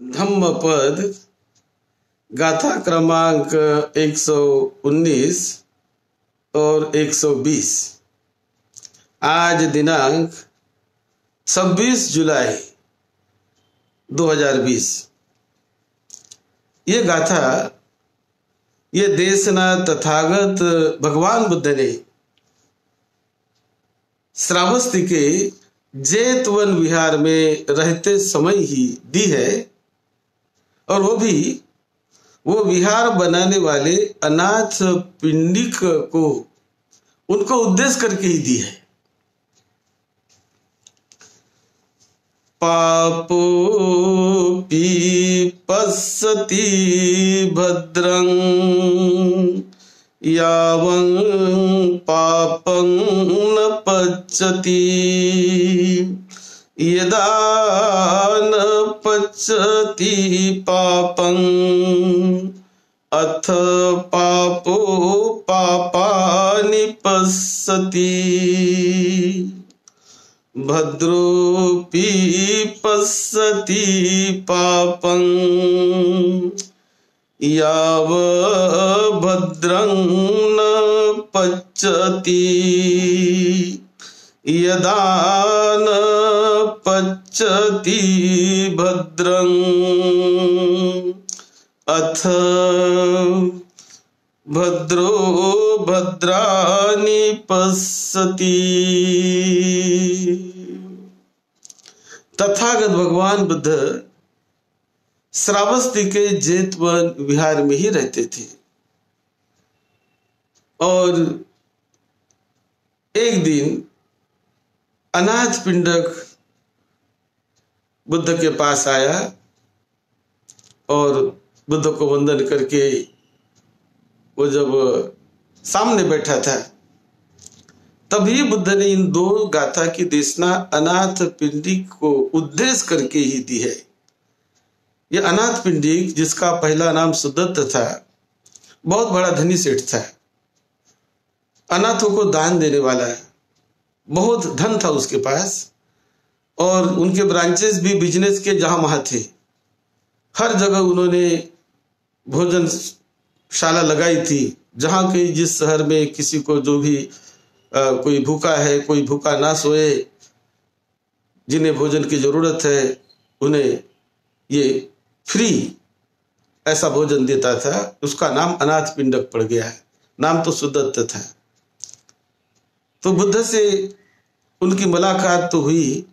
धम्मपद, गाथा क्रमांक 119 और 120 आज दिनांक 26 जुलाई 2020 ये गाथा, ये देशना तथागत भगवान बुद्ध ने श्रावस्ती के जेतवन विहार में रहते समय ही दी है। और वो भी, वो विहार बनाने वाले अनाथ पिंडिक को उनको उद्देश्य करके ही दी है। पापो पीपसति भद्रं यावं पापं न पच्यति। यदा न पच्यति पापं। अथ पापो पापानि पश्यति। भद्रोऽपि पश्यति पापं। याव भद्रं न पच्यति यदा न पच्यति भद्रं। अथ भद्रो भद्राणि पश्यति। तथागत भगवान बुद्ध श्रावस्ती के जेतवन विहार में ही रहते थे। और एक दिन अनाथ पिंडक बुद्ध के पास आया और बुद्ध को वंदन करके वो जब सामने बैठा था, तभी बुद्ध ने इन दो गाथा की देशना अनाथ पिंडिक को उद्देश्य करके ही दी है। यह अनाथ पिंडिक जिसका पहला नाम सुदत्त था, बहुत बड़ा धनी सेठ था। अनाथों को दान देने वाला है बहुत धन था उसके पास। और उनके ब्रांचेस भी बिज़नेस के जहाँ वहाँ थे। हर जगह उन्होंने भोजन शाला लगाई थी। जहाँ कहीं जिस शहर में किसी को जो भी आ, कोई भूखा है कोई भूखा ना सोए जिन्हें भोजन की ज़रूरत है उन्हें ये फ्री ऐसा भोजन देता था। उसका नाम अनाथ पिंडक पड़ गया है। नाम तो सुदत्त था। तो बुद्ध से उनकी मुलाकात तो हुई।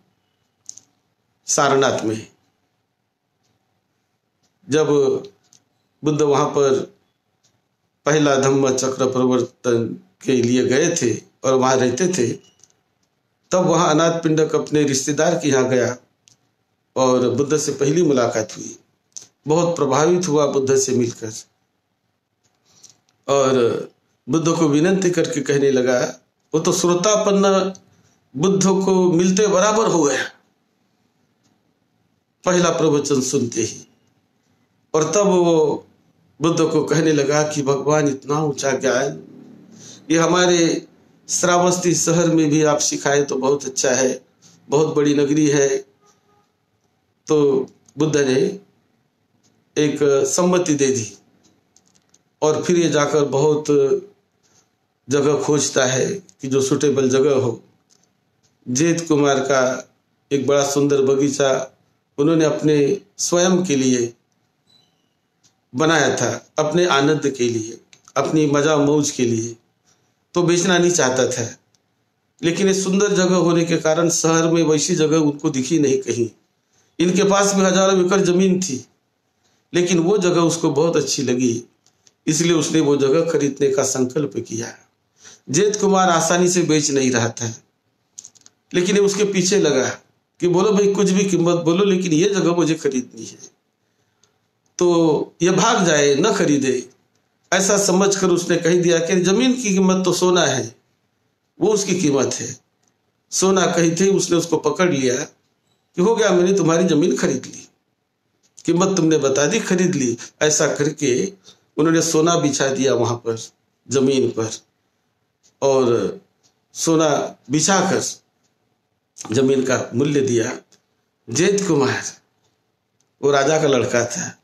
सारनाथ में। जब बुद्ध वहाँ पर पहला धम्म चक्र प्रवर्तन के लिए गए थे और वहाँ रहते थे, तब वहाँ अनाथ पिंडक अपने रिश्तेदार के यहाँ गया और बुद्ध से पहली मुलाकात हुई। बहुत प्रभावित हुआ बुद्ध से मिलकर। और बुद्ध को विनंती करके कहने लगा, वो तो श्रोतापन्न बुद्ध को मिलते बराबर हो गया। पहला प्रवचन सुनते ही। और तब वो बुद्ध को कहने लगा कि, भगवान, इतना ऊँचा ज्ञान ये हमारे श्रावस्ती शहर में भी आप सिखाए तो बहुत अच्छा है, बहुत बड़ी नगरी है। तो बुद्ध ने एक सम्मति दे दी और फिर ये जाकर बहुत जगह खोजता है कि जो सुटेबल जगह हो। जेत कुमार का एक बड़ा सुंदर बगीचा उन्होंने अपने स्वयं के लिए बनाया था, अपने आनंद के लिए, अपनी मज़ा मौज के लिए। तो बेचना नहीं चाहता था। लेकिन ये सुंदर जगह होने के कारण शहर में वैसी जगह उनको दिखी नहीं कहीं। इनके पास भी हज़ारों एकड़ ज़मीन थी, लेकिन वो जगह उसको बहुत अच्छी लगी। इसलिए उसने वो जगह खरीदने का संकल्प किया। जेत कुमार आसानी से बेच नहीं रहा था, लेकिन ये उसके पीछे लगा। कि बोलो भाई, कुछ भी कीमत बोलो, लेकिन ये जगह मुझे खरीदनी है। तो ये भाग जाए, न खरीदे। ऐसा समझकर उसने कह दिया कि ज़मीन की कीमत तो सोना है, वो उसकी कीमत है। सोना कही थी, उसने उसको पकड़ लिया कि हो गया, मैंने तुम्हारी ज़मीन खरीद ली। कीमत तुमने बता दी, खरीद ली। ऐसा करके उन्होंने सोना बिछा दिया वहाँ पर, ज़मीन पर। और सोना बिछाकर ज़मीन का मूल्य दिया जैत कुमार, वो राजा का लड़का था।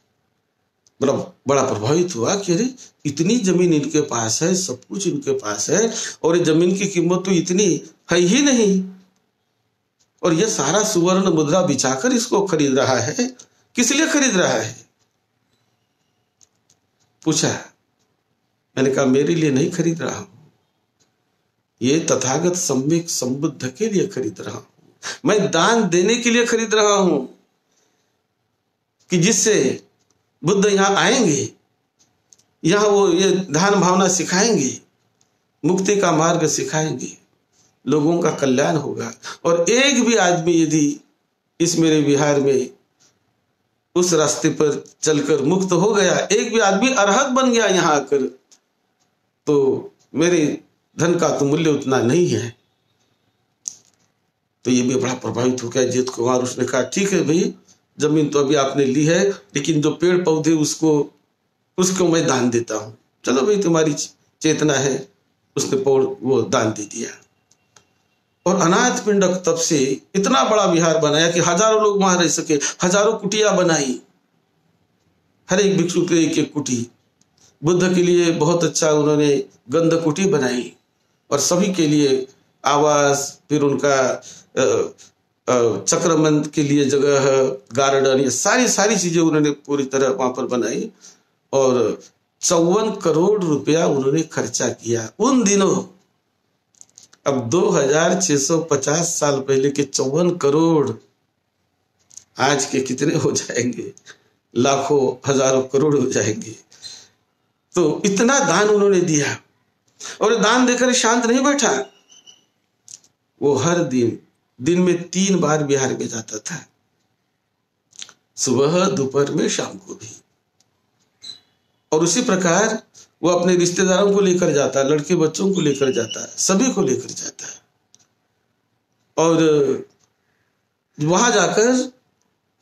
बड़ा बड़ा प्रभावित हुआ कि अरे, इतनी ज़मीन इनके पास है, सब कुछ इनके पास है, और ये ज़मीन की कीमत तो इतनी है ही नहीं। और ये सारा सुवर्ण मुद्रा बिछाकर इसको खरीद रहा है। किस लिए खरीद रहा है? पूछा। मैंने कहा, मेरे लिए नहीं खरीद रहा हूँ। ये तथागत सम्यक संबुद्ध के लिए खरीद रहा हूँ। मैं दान देने के लिए खरीद रहा हूँ कि जिससे बुद्ध यहाँ आएँगे, यहाँ वो ये ध्यान भावना सिखाएँगे, मुक्ति का मार्ग सिखाएँगे, लोगों का कल्याण होगा। और एक भी आदमी यदि इस मेरे बिहार में उस रास्ते पर चलकर मुक्त हो गया, एक भी आदमी अरहत बन गया यहाँ आकर तो मेरे धन का तो मूल्य उतना नहीं है। तो ये भी बड़ा प्रभावित हो गया जीत कुमार उसने कहा, ठीक है भाई, ज़मीन तो अभी आपने ली है, लेकिन जो पेड़ पौधे उसको उसको मैं दान देता हूँ। चलो भाई, तुम्हारी चेतना है, उसने पौड़, वो दान दे दिया। और अनाथ पिंडक तब से इतना बड़ा विहार बनाया कि हज़ारों लोग वहाँ रह सके, हज़ारों कुटिया बनाई। हर एक भिक्षु के एक एक कुटी। बुद्ध के लिए बहुत अच्छा उन्होंने गंध कुटी बनाई। और सभी के लिए आवास फिर उनका चक्रमंद के लिए जगह, गार्डन, ये सारी सारी चीज़ें उन्होंने पूरी तरह वहाँ पर बनाई और चौवन करोड़ रुपया उन्होंने खर्चा किया उन दिनों। अब 2650 साल पहले के चौवन करोड़ आज के कितने हो जाएँगे? लाखों, हज़ारों करोड़ हो जाएँगे। तो इतना दान उन्होंने दिया। और दान देकर शांत नहीं बैठा। वो हर दिन दिन में तीन बार बिहार में जाता था। सुबह, दोपहर में, शाम को भी। और उसी प्रकार वो अपने रिश्तेदारों को लेकर जाता है लड़के बच्चों को लेकर जाता है सभी को लेकर जाता। है और वहाँ जाकर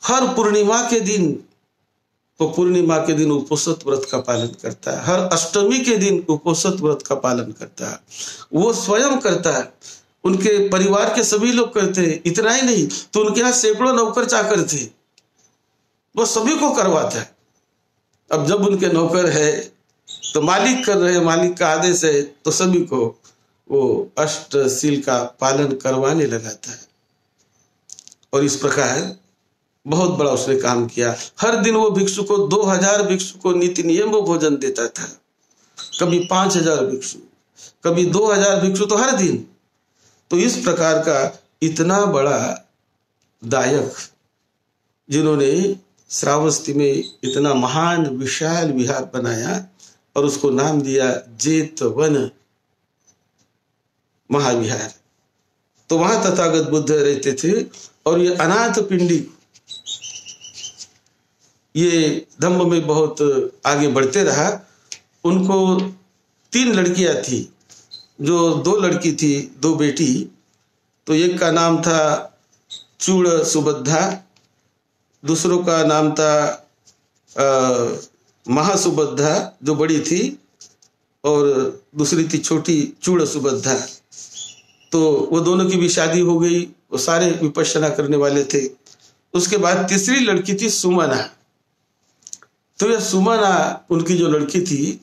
हर पूर्णिमा के दिन तो पूर्णिमा के दिन उपोषित व्रत का पालन करता है। हर अष्टमी के दिन उपोषित व्रत का पालन करता है। वो स्वयं करता है। उनके परिवार के सभी लोग करते हैं। इतना ही नहीं तो उनके यहाँ सैकड़ों नौकर चाकर थे। वो सभी को करवाता है। अब जब उनके नौकर है तो मालिक कर रहे मालिक का आदेश है तो सभी को वो अष्ट सील का पालन करवाने लगाता है। और इस प्रकार बहुत बड़ा उसने काम किया। हर दिन वो भिक्षु को दो हज़ार भिक्षु को नीति नियम वो भोजन देता था। कभी पाँच हज़ार भिक्षु, कभी दो हज़ार भिक्षु तो हर दिन। तो इस प्रकार का इतना बड़ा दायक, जिन्होंने श्रावस्ती में इतना महान विशाल विहार बनाया और उसको नाम दिया जेतवन महाविहार। तो वहाँ तथागत बुद्ध रहते थे और ये अनाथ पिंडी ये धम्म में बहुत आगे बढ़ते रहा। उनको तीन लड़कियाँ थी, जो दो लड़की थी, दो बेटी। तो एक का नाम था चूड़ सुबद्धा, दूसरों का नाम था महासुबद्धा, जो बड़ी थी, और दूसरी थी छोटी चूड़ सुबद्धा। तो वो दोनों की भी शादी हो गई, वो सारे विपස්සना करने वाले थे। उसके बाद तीसरी लड़की थी सुमना। तो यह सुमना उनकी जो लड़की थी,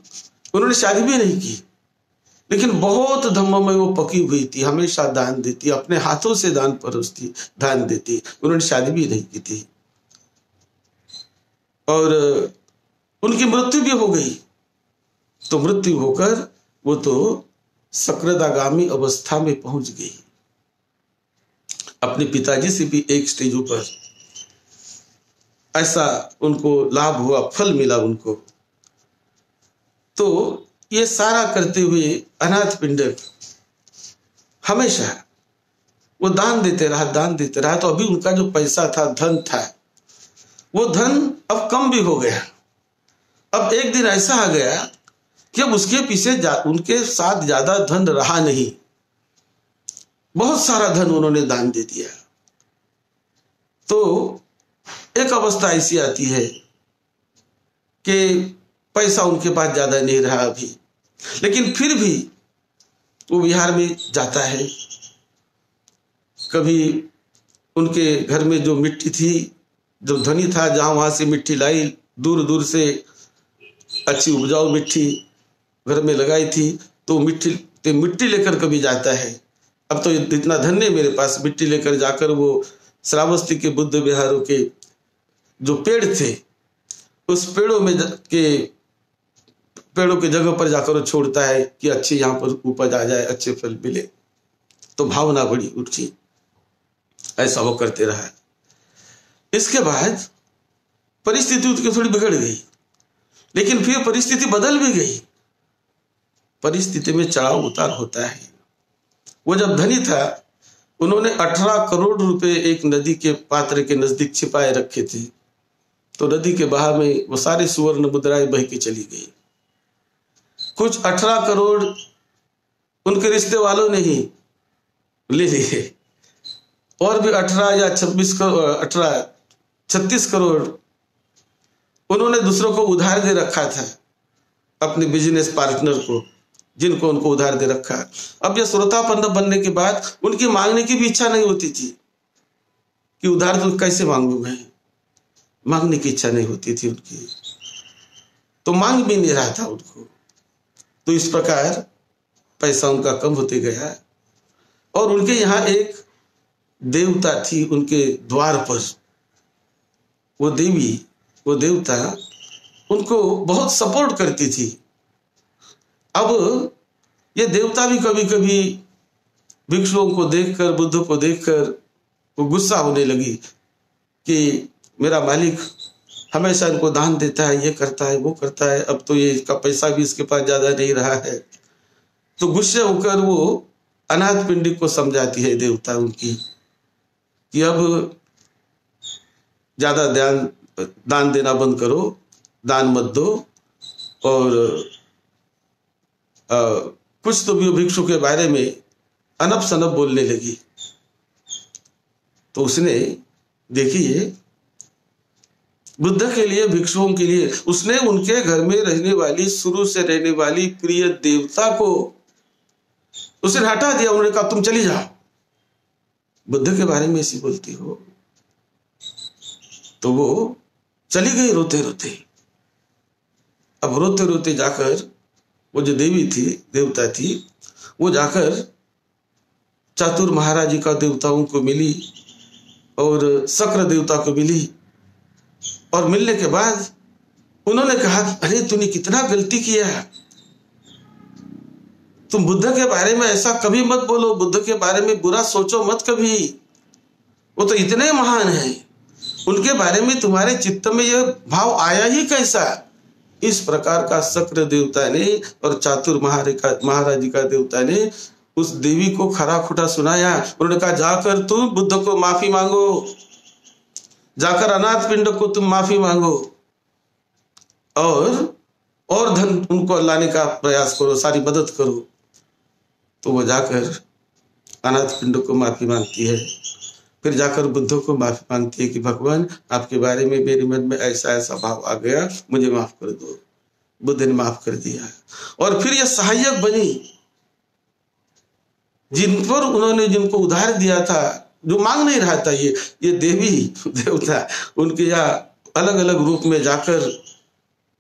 उन्होंने शादी भी नहीं की। लेकिन बहुत धम्म में वो पकी हुई थी, हमेशा दान देती, अपने हाथों से दान परोसती दान देती। उन्होंने शादी भी नहीं की थी। और, उनकी मृत्यु भी हो गई। तो मृत्यु होकर वो तो सक्रदागामी अवस्था में पहुँच गई। अपने पिताजी से भी एक स्टेज ऊपर ऐसा उनको लाभ हुआ, फल मिला उनको। तो ये सारा करते हुए अनाथ पिंडक हमेशा वो दान देते रहा, दान देते रहा। तो अभी उनका जो पैसा था, धन था, वो धन अब कम भी हो गया। अब एक दिन ऐसा आ गया कि अब उसके पीछे उनके साथ ज़्यादा धन रहा नहीं। बहुत सारा धन उन्होंने दान दे दिया। तो एक अवस्था ऐसी आती है कि पैसा उनके पास ज़्यादा नहीं रहा अभी। लेकिन फिर भी वो बिहार में जाता है। कभी उनके घर में जो मिट्टी थी जब धनी था, जहाँ वहाँ से मिट्टी लाई दूर दूर से अच्छी उपजाऊ मिट्टी घर में लगाई थी तो मिट्टी तो मिट्टी लेकर कभी जाता है। अब तो इतना धन नहीं मेरे पास, मिट्टी लेकर जाकर वो श्रावस्ती के बुद्ध विहारों के जो पेड़ थे, उस पेड़ों में के, पेड़ों की जगह पर जाकर छोड़ता है कि अच्छे यहाँ पर उपज आ जाए, अच्छे फल मिले। तो भावना बड़ी उठी। ऐसा वो करते रहा। इसके बाद परिस्थिति उसकी थोड़ी बिगड़ गई। लेकिन फिर परिस्थिति बदल भी गई। परिस्थिति में चढ़ाव उतार होता है। वो जब धनी था, उन्होंने 18 करोड़ रुपए एक नदी के, पात्र के नज़दीक छिपाए रखे थे। तो नदी के बहाव में वो सारे सुवर्ण मुद्राएँ बह के चली गई। कुछ 18 करोड़ उनके रिश्ते वालों ने ही ले लिए। और भी 18 या 26 करोड़ अठारह, छत्तीस करोड़ उन्होंने दूसरों को उधार दे रखा था, अपने बिज़नेस पार्टनर को, जिनको उनको उधार दे रखा। है अब यह श्रोता श्रोतापन्न बनने के बाद उनकी मांगने की भी इच्छा नहीं होती थी कि उधार तो कैसे मांगू मैं? मांगने की इच्छा नहीं होती थी उनकी। तो मांग भी नहीं रहा था उनको। तो इस प्रकार पैसा उनका कम होते गया। और उनके यहाँ एक देवता थी, उनके द्वार पर। वो देवी, वो देवता उनको बहुत सपोर्ट करती थी। अब ये देवता भी कभी कभी भिक्षुओं को देखकर, बुद्ध को देखकर वो गुस्सा होने लगी कि मेरा मालिक हमेशा इनको दान देता है ये करता है वो करता है अब तो ये इसका पैसा भी इसके पास ज़्यादा नहीं रहा है। तो गुस्से होकर वो अनाथ पिंडी को समझाती है देवता उनकी कि अब ज़्यादा ध्यान दान देना बंद करो दान मत दो और आ, कुछ तो भी भिक्षु के बारे में अनप सनप बोलने लगी। तो उसने देखिए बुद्ध के लिए, भिक्षुओं के लिए, उसने उनके घर में रहने वाली, शुरू से रहने वाली प्रिय देवता को उसने हटा दिया। उन्होंने कहा, तुम चली जाओ। बुद्ध के बारे में ऐसी बोलती हो तो वो चली गई रोते रोते अब रोते रोते जाकर, वो जो देवी थी, देवता थी, वो जाकर चातुर महाराजी का देवताओं को मिली और शक्र देवता को मिली। और मिलने के बाद उन्होंने कहा, अरे, तूने कितना गलती किया है। तुम बुद्ध के बारे में ऐसा कभी मत बोलो, बुद्ध के बारे में बुरा सोचो मत कभी। वो तो इतने महान है। उनके बारे में तुम्हारे चित्त में यह भाव आया ही कैसा? इस प्रकार का शक्र देवता ने और चातुर महाराजी का देवता ने उस देवी को खरा खुटा सुनाया। उन्होंने कहा, जाकर तुम बुद्ध को माफ़ी मांगो। जाकर अनाथ पिंड को तुम माफ़ी मांगो। और और धन उनको लाने का प्रयास करो, सारी मदद करो। तो वो जाकर अनाथ पिंड को माफ़ी मांगती है। फिर जाकर बुद्ध को माफ़ी मांगती है कि, भगवान, आपके बारे में मेरे मन में ऐसा ऐसा भाव आ गया, मुझे माफ़ कर दो। बुद्ध ने माफ़ कर दिया और फिर यह सहायक बनी, जिन पर उन्होंने जिनको उधार दिया था जो मांग नहीं रहा था ये ये देवी देवता, उनके यहाँ अलग अलग रूप में जाकर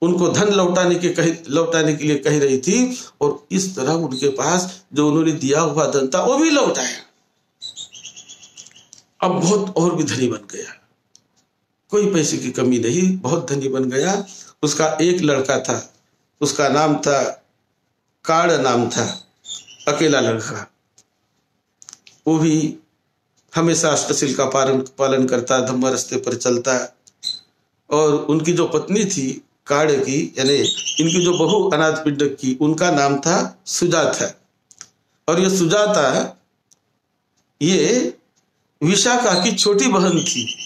उनको धन लौटाने के कह, लौटाने के लिए कह रही थी और इस तरह उनके पास जो उन्होंने दिया हुआ धन था, वो भी लौटाया। अब बहुत और भी धनी बन गया। कोई पैसे की कमी नहीं, बहुत धनी बन गया। उसका एक लड़का था, उसका नाम था काड़ नाम था, अकेला लड़का। वो भी हमेशा अष्टशील का पालन पालन करता धम्म रस्ते पर चलता और उनकी जो पत्नी थी, काड़ की, यानी इनकी जो बहु अनाथ पिंडक की, उनका नाम था सुजाता। और ये सुजाता, ये विशाखा की छोटी बहन थी।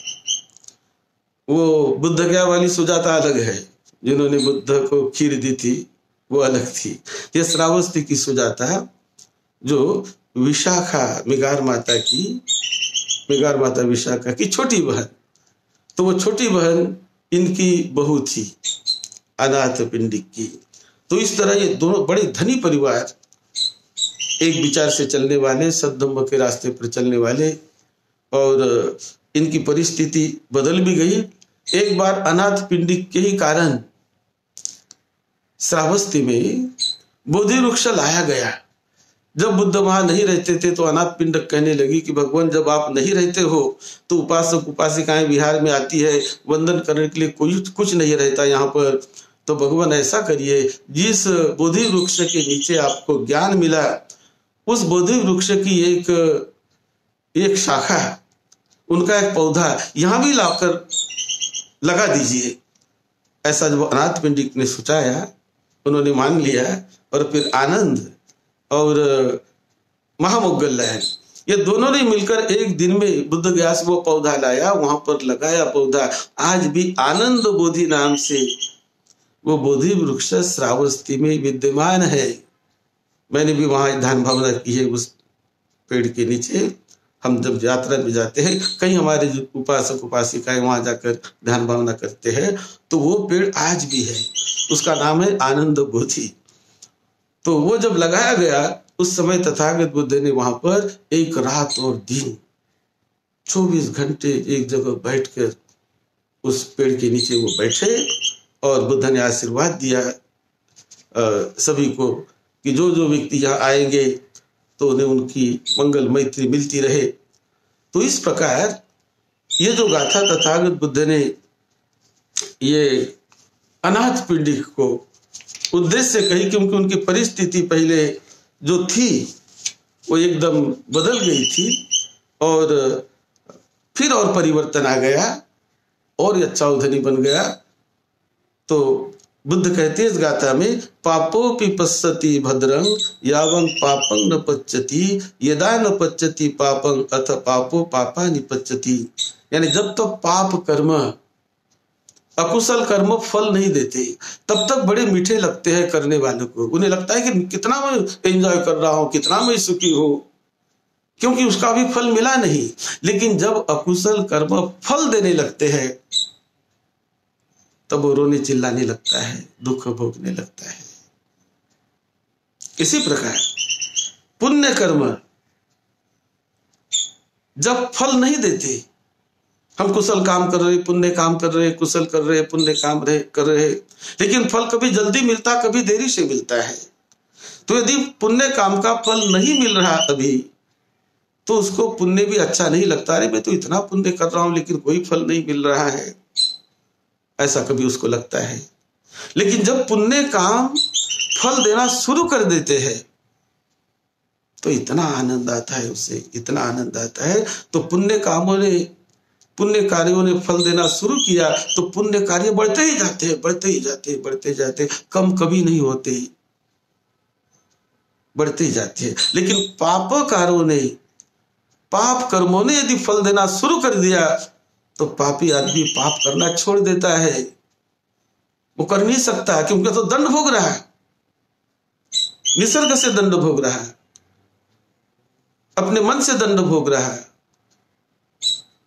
वो बुद्ध गया वाली सुजाता अलग है। जिन्होंने बुद्ध को खीर दी थी, वो अलग थी। ये श्रावस्ती की सुजाता, जो विशाखा, मिगार माता की, मिगार माता विशाखा की छोटी बहन। तो वो छोटी बहन इनकी बहू थी, अनाथ पिंडिक की। तो इस तरह ये दोनों बड़े धनी परिवार एक विचार से चलने वाले सदम्ब के रास्ते पर चलने वाले और इनकी परिस्थिति बदल भी गई। एक बार अनाथ पिंडिक के ही कारण श्रावस्ती में बोधि वृक्ष लाया गया। जब बुद्ध वहाँ नहीं रहते थे तो अनाथ पिंड कहने लगी कि भगवान, जब आप नहीं रहते हो तो उपासक, उपासिकाएँ बिहार में आती है, वंदन करने के लिए कोई कुछ नहीं रहता यहाँ पर। तो भगवान, ऐसा करिए, जिस बोधि वृक्ष के नीचे आपको ज्ञान मिला, उस बोधि वृक्ष की एक एक शाखा, उनका एक पौधा यहाँ भी लाकर लगा दीजिए। ऐसा जब अनाथ पिंडिक ने सोचाया, उन्होंने मान लिया और फिर आनंद और महामुगल लहर। ये दोनों ने मिलकर एक दिन में बुद्ध व्यास वो पौधा लाया, वहाँ पर लगाया पौधा। आज भी आनंद बोधि नाम से वो बोधि वृक्ष श्रावस्ती में विद्यमान है। मैंने भी वहाँ ध्यान भावना की है उस पेड़ के नीचे। हम जब यात्रा में जाते हैं कई हमारे जो उपासक उपासिकाएँ वहाँ जाकर ध्यान भावना करते हैं तो वो पेड़ आज भी है। उसका नाम है आनंद बोधि। तो वो जब लगाया गया उस समय तथागत बुद्ध ने वहाँ पर एक रात और दिन 24 घंटे एक जगह बैठकर उस पेड़ के नीचे वो बैठे और बुद्ध ने आशीर्वाद दिया आ, सभी को कि जो जो व्यक्ति यहाँ आएँगे तो उन्हें उनकी मंगल मैत्री मिलती रहे। तो इस प्रकार ये जो गाथा तथागत बुद्ध ने ये अनाथ पीढ़ी को उद्देश्य कही क्योंकि उनकी परिस्थिति पहले जो थी, वो एकदम बदल गई थी और फिर और परिवर्तन आ गया और अच्छा उधनी बन गया। तो बुद्ध कहते इस गाथा में, पापो पश्यति भद्रंग यावं पापं न पच्यति, यदा न पच्यति पापं, अथ पापो पापा निपच्यति यानी जब तक तो पाप कर्म अकुशल कर्म फल नहीं देते। तब तक बड़े मीठे लगते हैं करने वाले को। उन्हें लगता है कि कितना मैं एंजॉय कर रहा हूँ, कितना मैं सुखी हूँ। क्योंकि उसका भी फल मिला नहीं। लेकिन जब अकुशल कर्म फल देने लगते हैं, तब वो रोने चिल्लाने लगता है, दुख भोगने लगता है। इसी प्रकार पुण्य कर्म जब फल नहीं देते हम कुशल काम कर रहे, पुण्य काम कर रहे, कुशल कर रहे, पुण्य काम रहे, कर रहे। लेकिन फल कभी जल्दी मिलता, कभी देरी से मिलता है। तो यदि पुण्य काम का फल नहीं मिल रहा अभी तो उसको पुण्य भी अच्छा नहीं लगता। अरे, मैं तो इतना पुण्य कर रहा हूँ, लेकिन कोई फल नहीं मिल रहा है। ऐसा कभी उसको लगता है। लेकिन जब पुण्य काम फल देना शुरू कर देते हैं तो इतना आनंद आता है उसे, इतना आनंद आता है। तो पुण्य कामों ने पुण्य कार्यों ने फल देना शुरू किया तो पुण्य कार्य बढ़ते ही जाते हैं, बढ़ते ही जाते हैं, बढ़ते जाते कम कभी नहीं होते। बढ़ते ही जाते हैं। लेकिन पाप कार्यों ने, पाप कर्मों ने यदि फल देना शुरू कर दिया तो पापी आदमी पाप करना छोड़ देता है। वो कर नहीं सकता, क्योंकि तो दंड भोग रहा है। निसर्ग से दंड भोग रहा है। अपने मन से दंड भोग रहा है।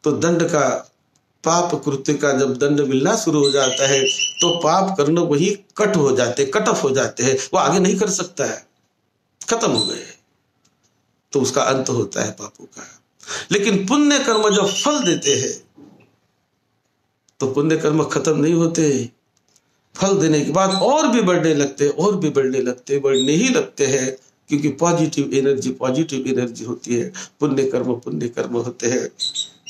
तो दंड का, पाप कृत्य का जब दंड मिलना शुरू हो जाता है तो पाप करना वही कट हो जाते कट ऑफ़ हो जाते हैं। वो आगे नहीं कर सकता है। खत्म हो गए। तो उसका अंत होता है पापों का। लेकिन पुण्य कर्म जब फल देते हैं तो पुण्य कर्म खत्म नहीं होते। फल देने के बाद और भी बढ़ने लगते, और भी बढ़ने लगते, बढ़ने ही लगते हैं। क्योंकि पॉजिटिव एनर्जी पॉजिटिव एनर्जी होती है। पुण्य कर्म पुण्य कर्म होते हैं।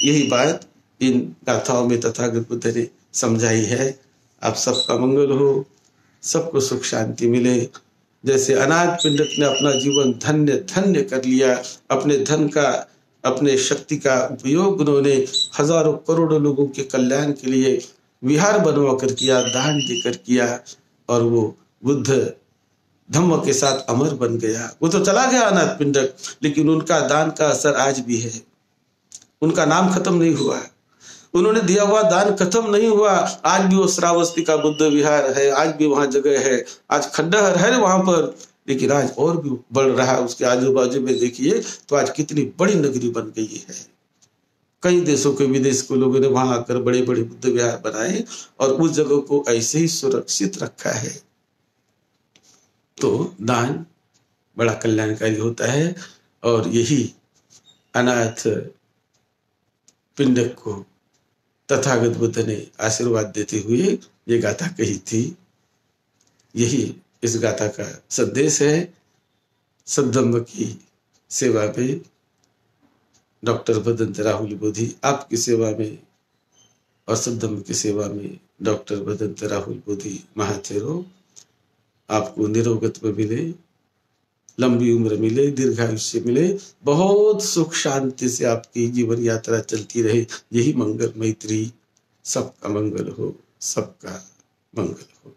यही बात इन गाथाओं में तथागत बुद्ध ने समझाई है। आप सबका मंगल हो, सबको सुख शांति मिले। जैसे अनाथ पिंडक ने अपना जीवन धन्य धन्य कर लिया, अपने धन का, अपने शक्ति का उपयोग उन्होंने हज़ारों करोड़ों लोगों के कल्याण के लिए विहार बनवा कर किया, दान देकर किया और वो बुद्ध धम्म के साथ अमर बन गया। वो तो चला गया अनाथ पिंडक लेकिन उनका दान का असर आज भी है। उनका नाम खत्म नहीं हुआ है। उन्होंने दिया हुआ दान खत्म नहीं हुआ। आज भी वो श्रावस्ती का बुद्ध विहार है, आज भी वहाँ जगह है, आज खंडहर है वहाँ पर। लेकिन आज और भी बढ़ रहा है, उसके आजू बाजू में देखिए तो आज कितनी बड़ी नगरी बन गई है। कई देशों के विदेश के लोगों ने वहाँ आकर बड़े बड़े बुद्ध विहार बनाए और उस जगह को ऐसे ही सुरक्षित रखा है। तो दान बड़ा कल्याणकारी होता है और यही अनाथ पिंडक को तथागत बुद्ध ने आशीर्वाद देते हुए ये गाथा कही थी। यही इस गाथा का संदेश है। सदम्ब की सेवा में डॉक्टर भदंत राहुल बोधी आपकी सेवा में और सदम्ब की सेवा में डॉक्टर भदंत राहुल बोधी महाथेरो आपको निरोगत्व मिले। लंबी उम्र मिले, दीर्घायुष्य मिले, बहुत सुख शांति से आपकी जीवन यात्रा चलती रहे। यही मंगल मैत्री। सबका मंगल हो, सबका मंगल हो।